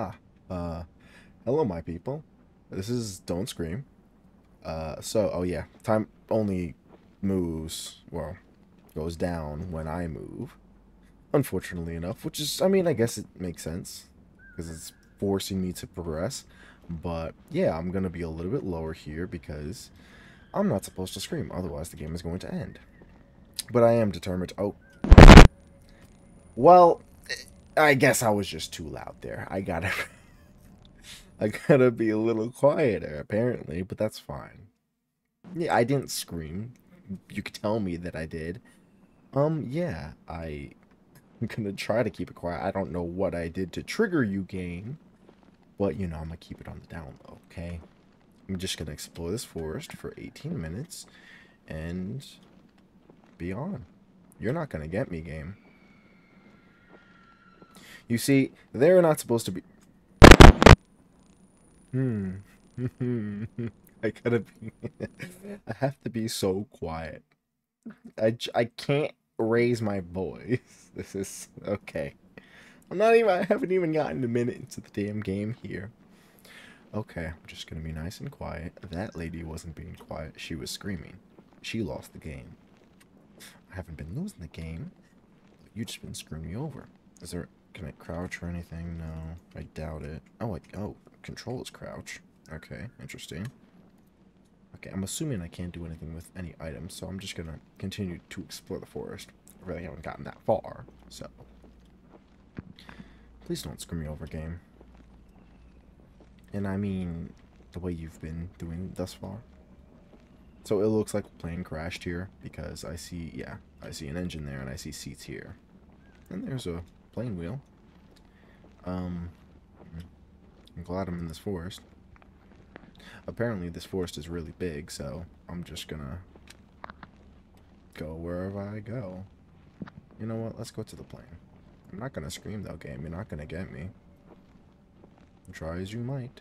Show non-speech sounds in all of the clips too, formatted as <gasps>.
Ah, uh, hello, my people. This is Don't Scream. Uh, so, oh yeah, time only moves, well, goes down when I move. Unfortunately enough, which is, I mean, I guess it makes sense. Because it's forcing me to progress. But, yeah, I'm going to be a little bit lower here because I'm not supposed to scream. Otherwise, the game is going to end. But I am determined. Oh. Well, I guess I was just too loud there. I gotta... <laughs> I gotta be a little quieter, apparently, but that's fine. Yeah, I didn't scream. You could tell me that I did. Um, yeah, I... I'm gonna try to keep it quiet. I don't know what I did to trigger you, game. But, you know, I'm gonna keep it on the down low, okay? I'm just gonna explore this forest for 18 minutes and be on. You're not gonna get me, game. You see, they're not supposed to be... Hmm. <laughs> I gotta be... <laughs> I have to be so quiet. I, I can't raise my voice. <laughs> This is... Okay. I'm not even... I haven't even gotten a minute into the damn game here. Okay, I'm just gonna be nice and quiet. That lady wasn't being quiet. She was screaming. She lost the game. I haven't been losing the game. You just been screwing me over. Is there... Can I crouch or anything? No. I doubt it. Oh, I... Oh, control is crouch. Okay, interesting. Okay, I'm assuming I can't do anything with any items, so I'm just gonna continue to explore the forest. I really haven't gotten that far, so... Please don't screw me over, game. And I mean the way you've been doing thus far. So it looks like plane crashed here because I see, yeah, I see an engine there and I see seats here. And there's a plane wheel. Um, I'm glad I'm in this forest. Apparently this forest is really big, so I'm just gonna go wherever I go. You know what? Let's go to the plane. I'm not gonna scream though, game. You're not gonna get me. Try as you might.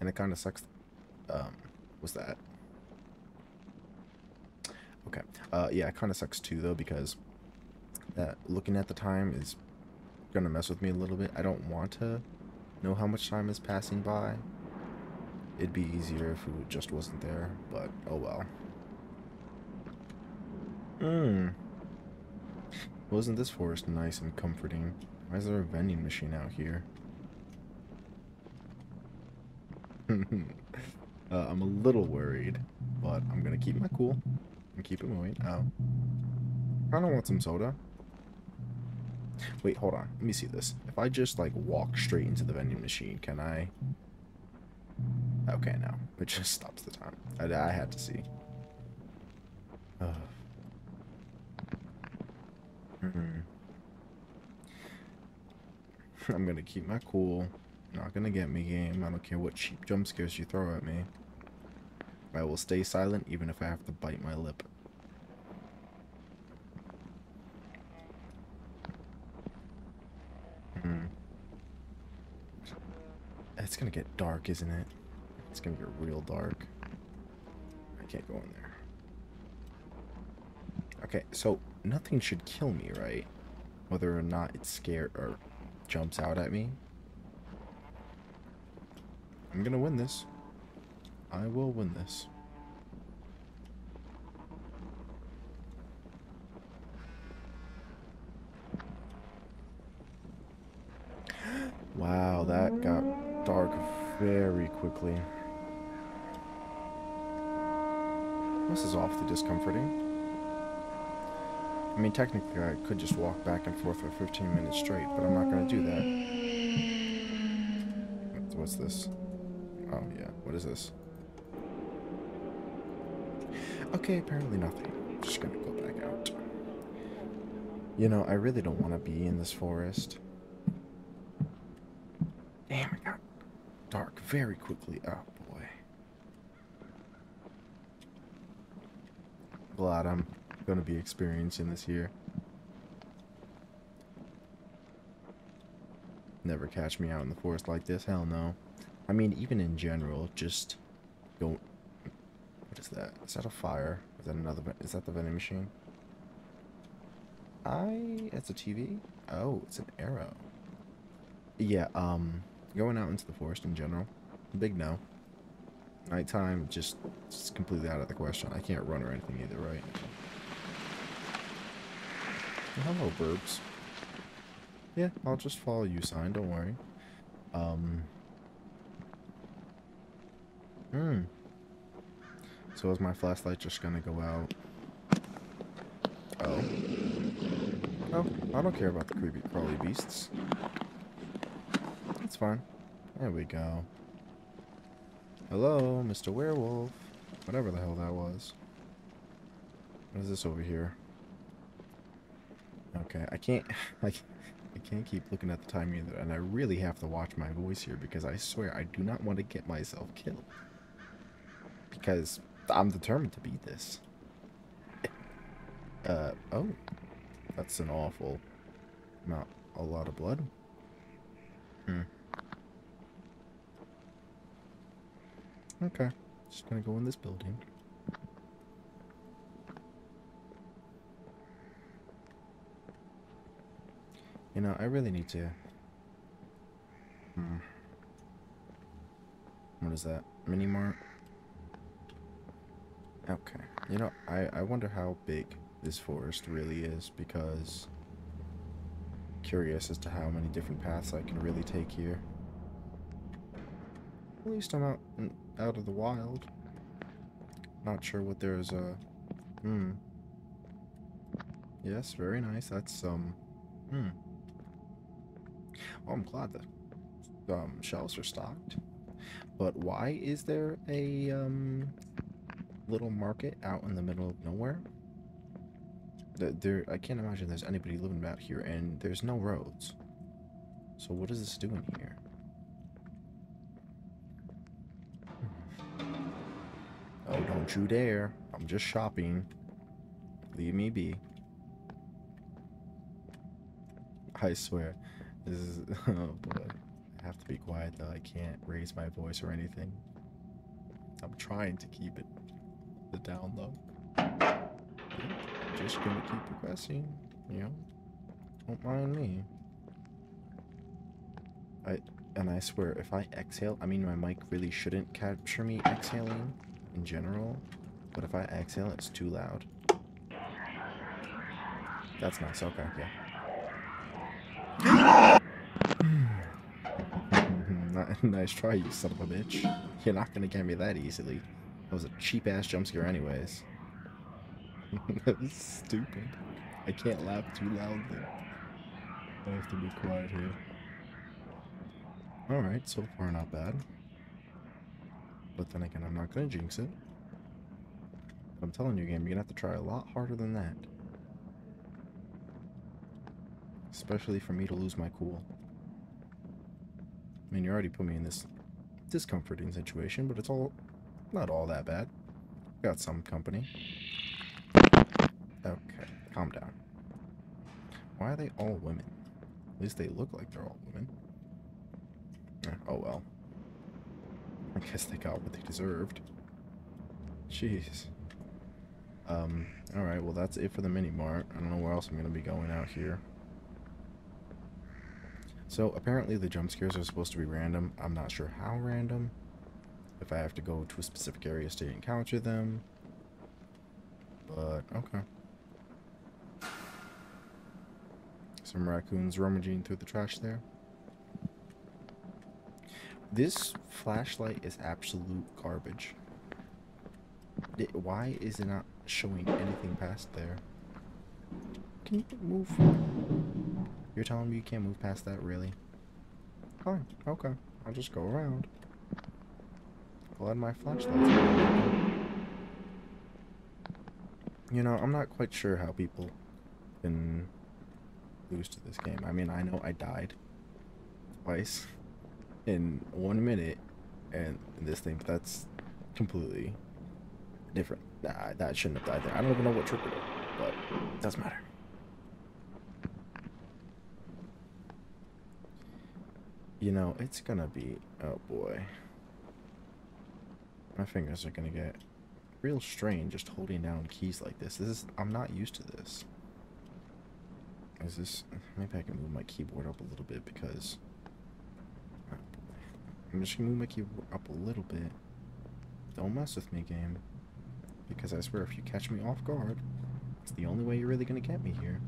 And it kind of sucks. Um, what's that? Okay. Uh, yeah, it kind of sucks too, though, because that looking at the time is going to mess with me a little bit. I don't want to know how much time is passing by. It'd be easier if it just wasn't there, but oh well. Hmm. Wasn't this forest nice and comforting? Why is there a vending machine out here? <laughs> uh, I'm a little worried, but I'm gonna keep my cool and keep it moving. Oh. I don't want some soda. Wait, hold on. Let me see this. If I just, like, walk straight into the vending machine, can I... Okay, no. <laughs> It just stops the time. I, I had to see. Mm -hmm. <laughs> I'm gonna keep my cool. Not gonna get me, game. I don't care what cheap jump scares you throw at me. I will stay silent even if I have to bite my lip. Hmm. It's gonna get dark, isn't it? It's gonna get real dark. I can't go in there. Okay, so nothing should kill me, right? Whether or not it's scared or jumps out at me. I'm gonna win this. I will win this. <gasps> Wow, that got very quickly. This is awfully discomforting. I mean, technically, I could just walk back and forth for 15 minutes straight, but I'm not going to do that. What's this? Oh, yeah. What is this? Okay, apparently nothing. I'm just gonna go back out. You know, I really don't want to be in this forest. Damn, it got dark very quickly. Oh, boy. Glad I'm gonna be experiencing this here. Never catch me out in the forest like this. Hell no. I mean, even in general, just don't... What is that? Is that a fire? Is that another... Is that the vending machine? I... It's a TV? Oh, it's an arrow. Yeah, um, going out into the forest in general, big no. Nighttime, just, just completely out of the question. I can't run or anything either, right? Hello, burbs. Yeah, I'll just follow you, sign. Don't worry. Um. Hmm. So is my flashlight just gonna go out? Oh. Oh, I don't care about the creepy crawly beasts. That's fine. There we go. Hello, Mr. Werewolf. Whatever the hell that was. What is this over here? Okay, I can't... <laughs> I, I can't keep looking at the time either, and I really have to watch my voice here because I swear I do not want to get myself killed. Because I'm determined to beat this. Uh, oh. That's an awful... Not a lot of blood. Hmm. Okay. Just gonna go in this building. You know, I really need to... Hmm. What is that? Mini Mart? Okay. You know, I, I wonder how big this forest really is because... Curious as to how many different paths I can really take here. At least I'm out out of the wild. Not sure what there's a... Hmm. Yes, very nice. That's, um... Hmm. Oh, I'm glad the um, shelves are stocked. But why is there a um, little market out in the middle of nowhere? There, I can't imagine there's anybody living out here, and there's no roads. So what is this doing here? Don't you dare. I'm just shopping. Leave me be. I swear. This is... <laughs> Oh, boy. I have to be quiet, though. I can't raise my voice or anything. I'm trying to keep it the down low. Just gonna keep progressing, you know? Don't mind me. I... And I swear, if I exhale... I mean, my mic really shouldn't capture me exhaling in general, but if I exhale, it's too loud. That's nice, okay, yeah. <laughs> nice try, you son of a bitch. You're not gonna get me that easily. That was a cheap-ass jump scare anyways. that was <laughs> stupid. I can't laugh too loudly. I have to be quiet here. Alright, so far not bad. But then again, I'm not going to jinx it. I'm telling you, game, you're going to have to try a lot harder than that. Especially for me to lose my cool. I mean, you already put me in this discomforting situation, but it's all not all that bad. Got some company. Okay, calm down. Why are they all women? At least they look like they're all women. Eh, oh well. I guess they got what they deserved. Jeez. Um, alright, well that's it for the mini-mart. I don't know where else I'm going to be going out here. So, apparently the jump scares are supposed to be random. I'm not sure how random. If I have to go to a specific area to encounter them. But, okay. Some raccoons rummaging through the trash there. This flashlight is absolute garbage. It, why is it not showing anything past there? Can you move? You're telling me you can't move past that, really? Fine, okay. I'll just go around. I'll add my flashlights. You know, I'm not quite sure how people can lose to this game. I mean, I know I died twice in one minute, and this thing that's completely different. Nah, that shouldn't have died there. I don't even know what triggered it, but it doesn't matter. You know, it's gonna be. Oh boy. My fingers are gonna get real strained just holding down keys like this. This is. I'm not used to this. Is this. Maybe I can move my keyboard up a little bit because I'm just gonna move key up a little bit. Don't mess with me, game. Because I swear, if you catch me off guard, it's the only way you're really gonna get me here.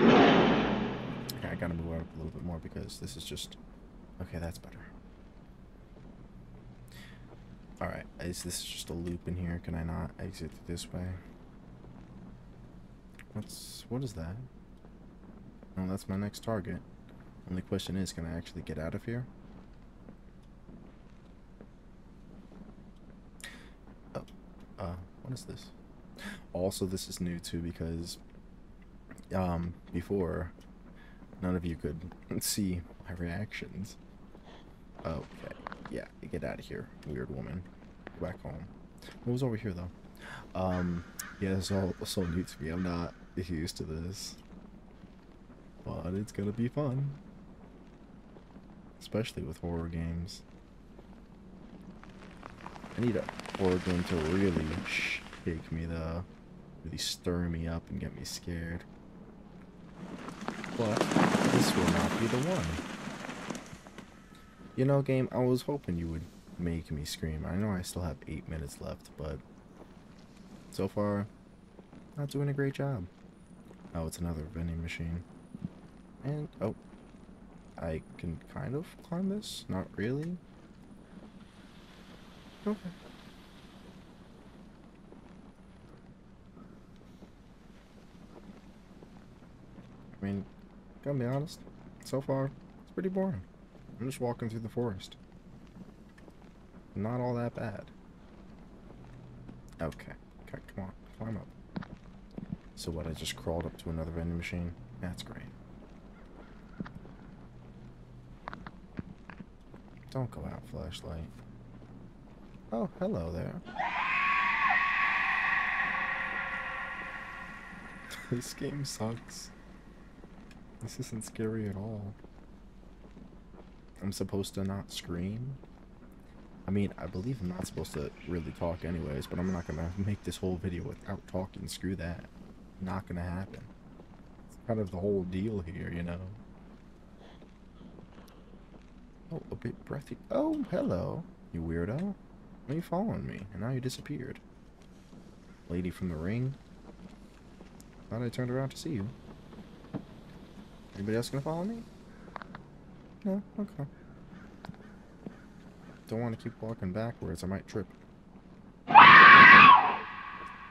Okay, I gotta move up a little bit more because this is just... Okay, that's better. Alright, is this just a loop in here? Can I not exit this way? What's... what is that? Oh, that's my next target. Only question is, can I actually get out of here? Oh, uh, what is this? Also, this is new too because, um, before, none of you could <laughs> see my reactions. Okay, yeah, get out of here, weird woman. Back home. What was over here though? Um, yeah, it's all so new to me. I'm not used to this. But it's gonna be fun. Especially with horror games. I need a horror game to really shake me though. Really stir me up and get me scared. But this will not be the one. You know, game, I was hoping you would make me scream. I know I still have eight minutes left, but so far, not doing a great job. Oh, it's another vending machine. And, oh, I can kind of climb this? Not really? Okay. I mean, gotta be honest, so far, it's pretty boring. I'm just walking through the forest. Not all that bad. Okay. Okay, come on. Climb up. So what, I just crawled up to another vending machine? That's great. Don't go out, flashlight. Oh, hello there. <laughs> this game sucks. This isn't scary at all. I'm supposed to not scream? I mean, I believe I'm not supposed to really talk anyways, but I'm not gonna make this whole video without talking. Screw that. Not gonna happen. It's kind of the whole deal here, you know? Oh, a bit breathy. Oh, hello, you weirdo. Why are you following me? And now you disappeared. Lady from the ring. Thought I turned around to see you. Anybody else gonna follow me? No? Okay. Don't want to keep walking backwards. I might trip.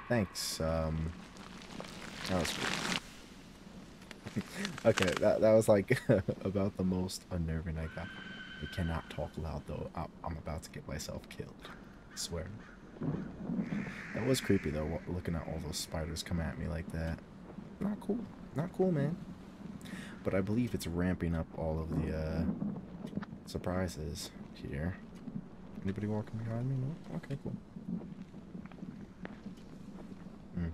Thanks. Um, that was <laughs> okay, that, that was like <laughs> about the most unnerving I got. I cannot talk loud though. I'm about to get myself killed. I swear. That was creepy though, looking at all those spiders come at me like that. Not cool. Not cool, man. But I believe it's ramping up all of the uh, surprises here. Anybody walking behind me? No? Okay, cool. Hmm.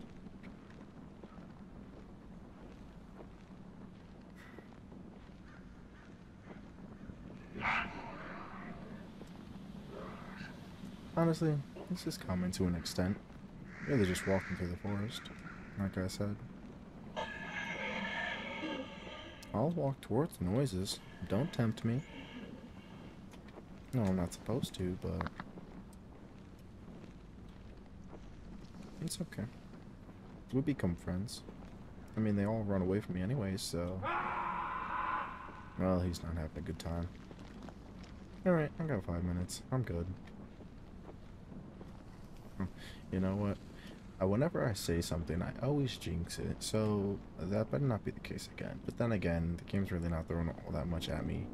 Honestly, this is common to an extent. Really just walking through the forest, like I said. I'll walk towards noises. Don't tempt me. No, I'm not supposed to, but... It's okay. We'll become friends. I mean, they all run away from me anyway, so... Well, he's not having a good time. Alright, I got five minutes. I'm good. <laughs> You know what? Uh, whenever I say something, I always jinx it, so that better not be the case again. But then again, the game's really not throwing all that much at me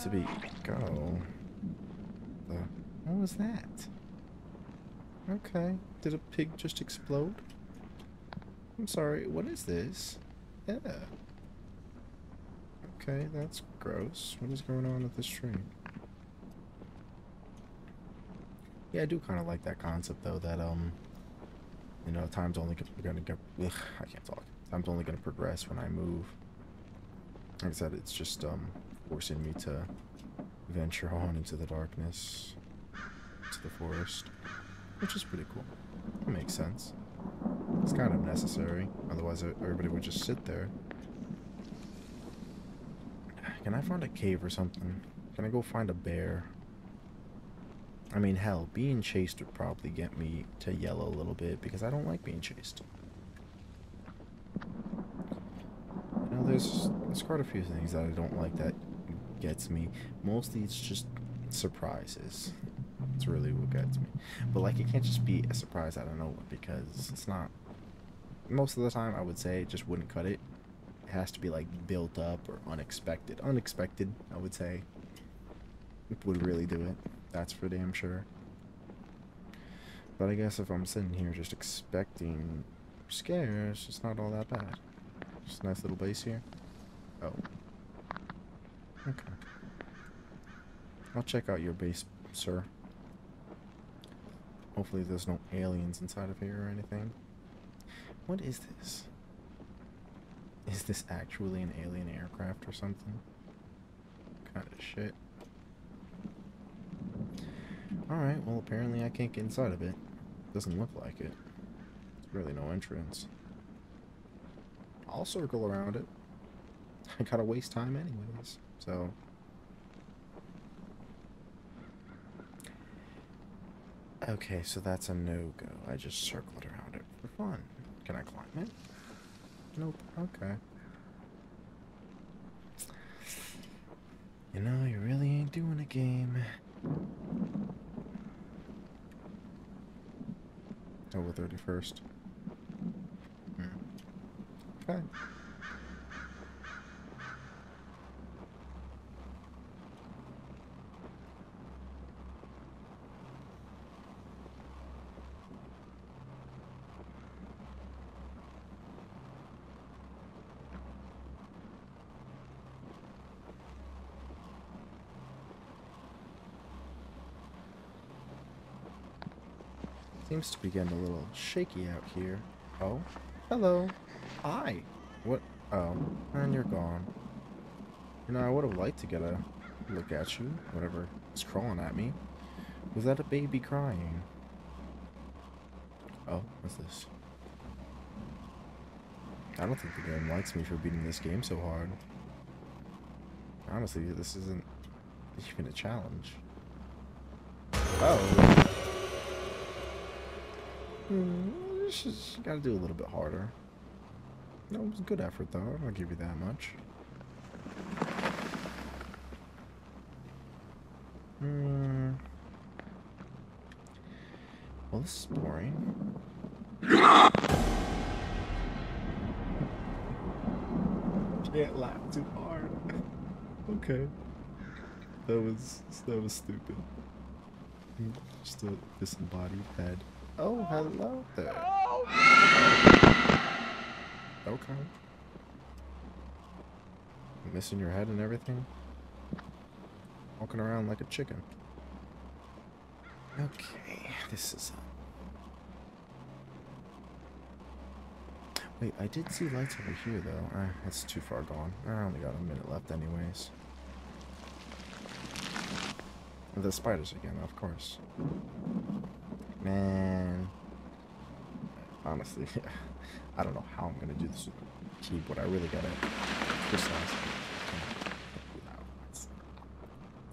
to be go. The, what was that? Okay. Did a pig just explode? I'm sorry, what is this? Yeah. Okay, that's gross. What is going on with this tree? Yeah, I do kind of like that concept, though, that, um, you know, time's only gonna get, ugh, I can't talk. Time's only gonna progress when I move. Like I said, it's just, um, forcing me to venture on into the darkness, to the forest, which is pretty cool. It makes sense. It's kind of necessary, otherwise everybody would just sit there. Can I find a cave or something? Can I go find a bear? I mean, hell, being chased would probably get me to yell a little bit because I don't like being chased. You know, there's, there's quite a few things that I don't like that gets me. Mostly it's just surprises. It's really what gets me. But, like, it can't just be a surprise out of nowhere because it's not... Most of the time, I would say, it just wouldn't cut it. It has to be, like, built up or unexpected. Unexpected, I would say, would really do it. That's for damn sure. But I guess if I'm sitting here just expecting scares, it's not all that bad. Just a nice little base here. Oh. Okay. I'll check out your base, sir. Hopefully there's no aliens inside of here or anything. What is this? Is this actually an alien aircraft or something? Kind of shit. Alright, well apparently I can't get inside of it. Doesn't look like it. There's really no entrance. I'll circle around it. <laughs> I gotta waste time anyways, so... Okay, so that's a no-go. I just circled around it for fun. Can I climb it? Nope. Okay. You know, you really ain't doing a game. Over 31st. Hmm. Okay. Seems to be getting a little shaky out here. Oh, hello. Hi. What? Oh, and you're gone. You know, I would have liked to get a look at you, whatever is crawling at me. Was that a baby crying? Oh, what's this? I don't think the game likes me for beating this game so hard. Honestly, this isn't even a challenge. Oh. Hmm, just gotta do a little bit harder. That was a good effort though. I'll give you that much. Hmm. Well, this is boring. Can't laugh too hard. okay. That was that was stupid. Just a disembodied head. Oh, hello there. Oh. Okay. Missing your head and everything? Walking around like a chicken. Okay, this is... Wait, I did see lights over here, though. Ah, that's too far gone. I only got a minute left anyways. The spiders again, of course. Man. Honestly, <laughs> I don't know how I'm gonna do this with the keyboard. I really gotta precise.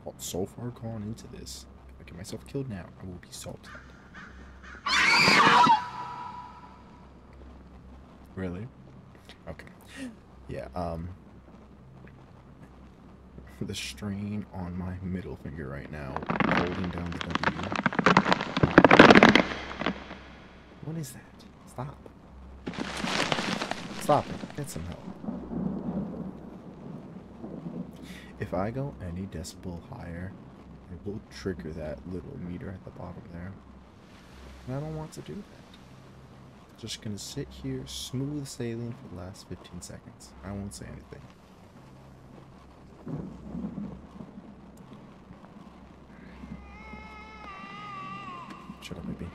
Well, so far gone into this. If I get myself killed now, I will be salted. Really? Okay. Yeah, um <laughs> the strain on my middle finger right now, holding down the W what is that? Stop. Stop it. Get some help. If I go any decibel higher, it will trigger that little meter at the bottom there. And I don't want to do that. Just gonna sit here, smooth sailing for the last 15 seconds. I won't say anything. Shut up, baby.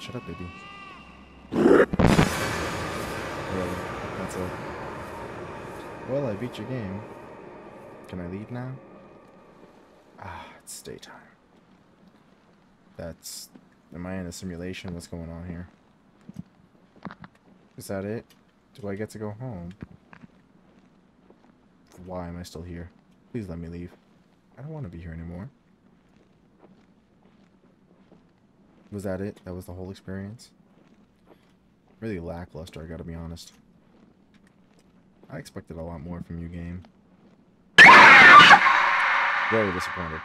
Shut up, baby. That's. Well, I beat your game. Can I leave now? Ah, it's daytime. That's... Am I in a simulation? What's going on here? Is that it? Do I get to go home? Why am I still here? Please let me leave. I don't want to be here anymore. Was that it? That was the whole experience? Really lackluster, I gotta be honest. I expected a lot more from you, game. <coughs> Very disappointed.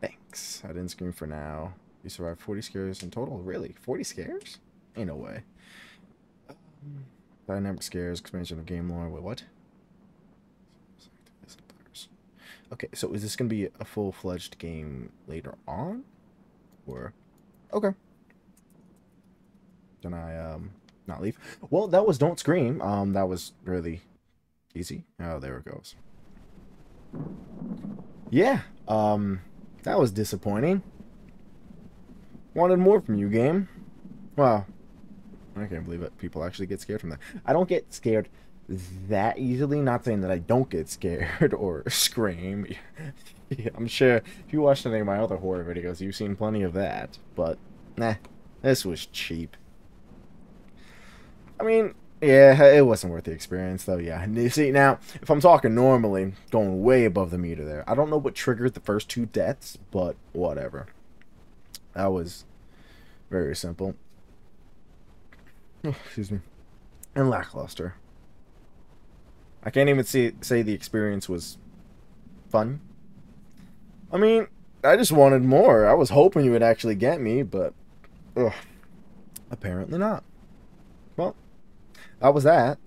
Thanks. I didn't scream for now. You survived 40 scares in total? Really? 40 scares? Ain't no way. Dynamic scares, expansion of game lore. Wait, what? Okay, so is this going to be a full-fledged game later on? Or... Okay. Can I, um, not leave? Well, that was Don't Scream. Um, that was really easy. Oh, there it goes. Yeah, um, that was disappointing. Wanted more from you, game. Wow. I can't believe it. People actually get scared from that. I don't get scared that easily. Not saying that I don't get scared <laughs> or scream. <laughs> yeah, I'm sure if you watched any of my other horror videos, you've seen plenty of that. But, nah, this was cheap. I mean, yeah, it wasn't worth the experience, though, yeah. You see, now, if I'm talking normally, going way above the meter there, I don't know what triggered the first two deaths, but whatever. That was very simple. Oh, <sighs> excuse me. And lackluster. I can't even see, say the experience was fun. I mean, I just wanted more. I was hoping you would actually get me, but ugh, apparently not. Well, that was that.